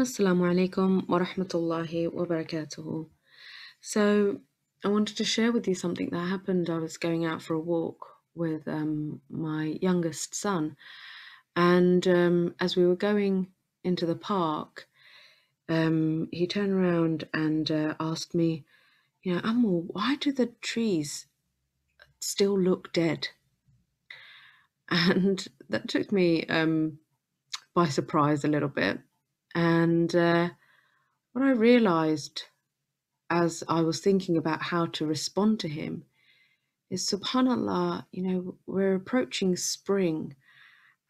Assalamu alaikum wa rahmatullahi wa. So, I wanted to share with you something that happened. I was going out for a walk with um, my youngest son, and um, as we were going into the park, um, he turned around and uh, asked me, You know, Ammu, why do the trees still look dead? And that took me um, by surprise a little bit. And uh, what I realized as I was thinking about how to respond to him is subhanallah, you know, we're approaching spring,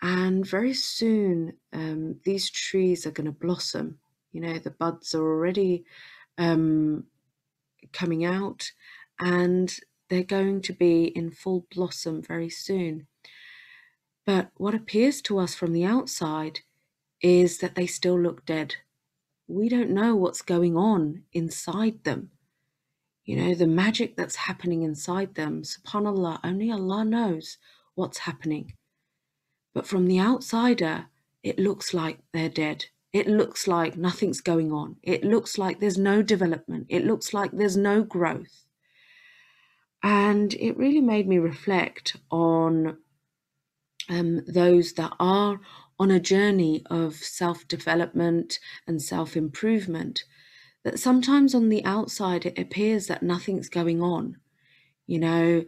and very soon um, these trees are going to blossom. You know, the buds are already um, coming out, and they're going to be in full blossom very soon. But what appears to us from the outside is that they still look dead. We don't know what's going on inside them. You know, the magic that's happening inside them, subhanAllah, only Allah knows what's happening. But from the outsider, it looks like they're dead. It looks like nothing's going on. It looks like there's no development. It looks like there's no growth. And it really made me reflect on um, those that are on a journey of self development and self improvement, that sometimes on the outside it appears that nothing's going on. You know,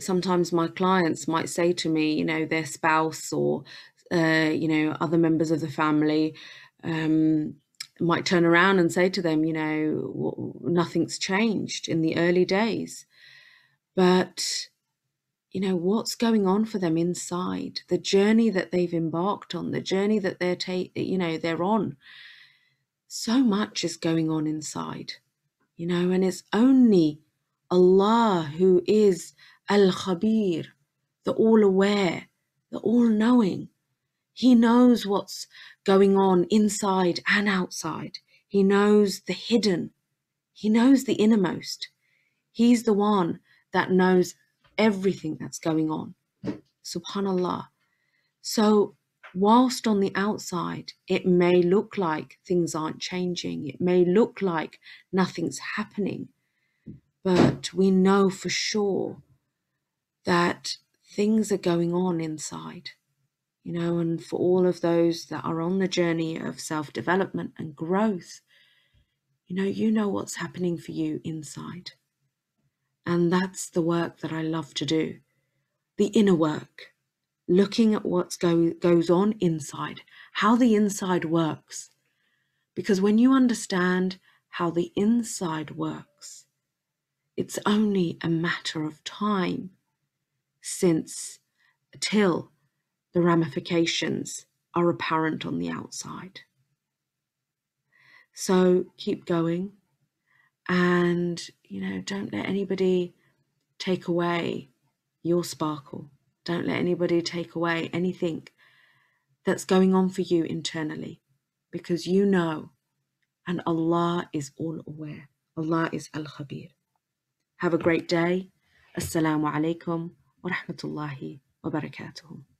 sometimes my clients might say to me, you know, their spouse or, uh, you know, other members of the family um, might turn around and say to them, you know, nothing's changed in the early days. But you know what's going on for them inside the journey that they've embarked on the journey that they're ta- you know they're on. So much is going on inside you know and it's only allah who is al khabir the all aware the all knowing he knows what's going on inside and outside. He knows the hidden. He knows the innermost. He's the one that knows everything that's going on. Subhanallah. So, whilst on the outside it may look like things aren't changing, it may look like nothing's happening, but we know for sure that things are going on inside. You know, and for all of those that are on the journey of self development and growth, you know, you know what's happening for you inside. And that's the work that I love to do the inner work, looking at what go, goes on inside, how the inside works. Because when you understand how the inside works, it's only a matter of time since till the ramifications are apparent on the outside. So keep going, and you know don't let anybody take away your sparkle. Don't let anybody take away anything that's going on for you internally because you know and Allah is all aware. Allah is al-khabir. Have a great day. Assalamu alaikum wa rahmatullahi wa barakatuh